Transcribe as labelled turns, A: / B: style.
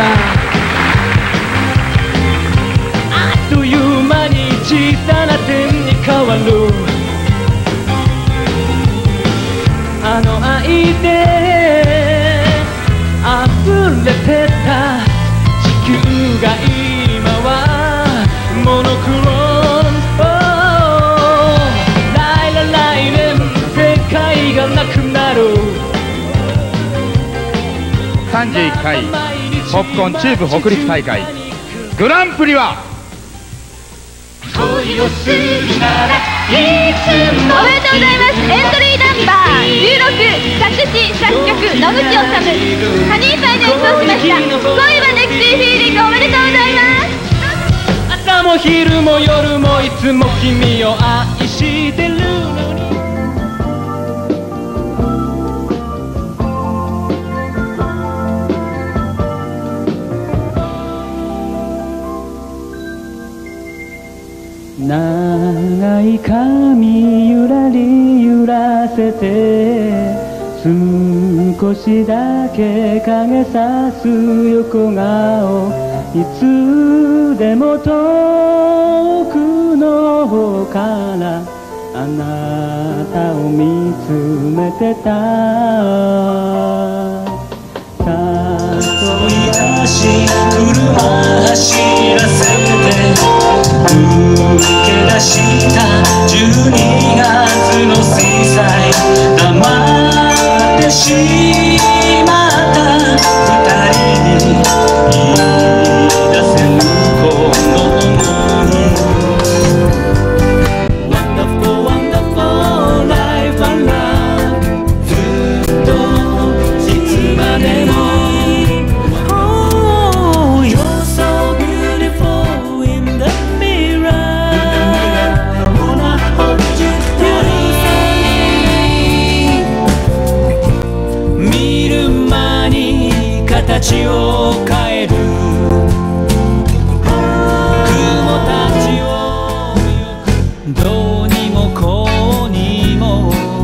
A: あっという間に小さな点に変わる。あの愛で溢れてた。地球が今はモノクロ来年来年世界がなくなる。
B: 31回。ポップコーン中部北陸大会。グランプリは？
A: 恋をするならいつ
C: おめでとうございます。エントリーナンバー16作詞作曲野口治。ハニーパイで演奏しました。恋はネクシーフィーリングおめでとうございます。
A: 朝も昼も夜もいつも君を愛してる長い髪ゆらり揺らせて少しだけ影さす横顔いつでも遠くの方からあなたを見つめてた誘い出し車走らせくを変える。たちをどうにもこうにも。